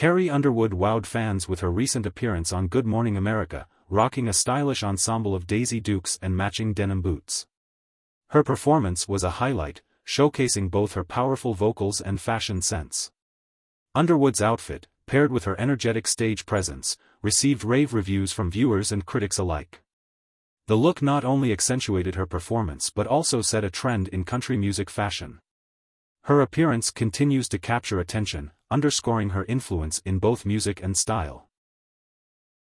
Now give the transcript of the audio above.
Carrie Underwood wowed fans with her recent appearance on Good Morning America, rocking a stylish ensemble of Daisy Dukes and matching denim boots. Her performance was a highlight, showcasing both her powerful vocals and fashion sense. Underwood's outfit, paired with her energetic stage presence, received rave reviews from viewers and critics alike. The look not only accentuated her performance but also set a trend in country music fashion. Her appearance continues to capture attention, underscoring her influence in both music and style.